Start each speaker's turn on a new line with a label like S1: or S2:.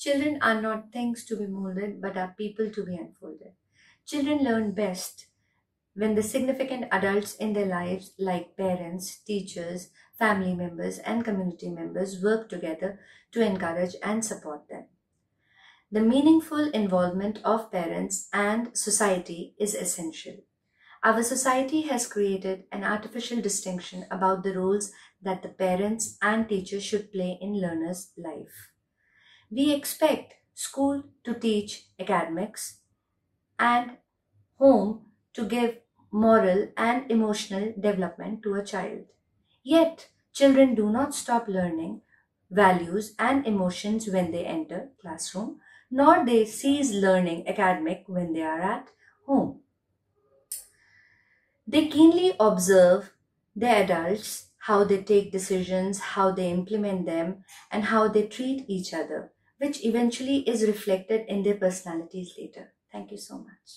S1: Children are not things to be molded, but are people to be unfolded. Children learn best when the significant adults in their lives, like parents, teachers, family members, and community members, work together to encourage and support them. The meaningful involvement of parents and society is essential. Our society has created an artificial distinction about the roles that the parents and teachers should play in learners' life. We expect school to teach academics and home to give moral and emotional development to a child. Yet, children do not stop learning values and emotions when they enter classroom, nor they cease learning academic when they are at home. They keenly observe their adults, how they take decisions, how they implement them, and how they treat each other, which eventually is reflected in their personalities later. Thank you so much.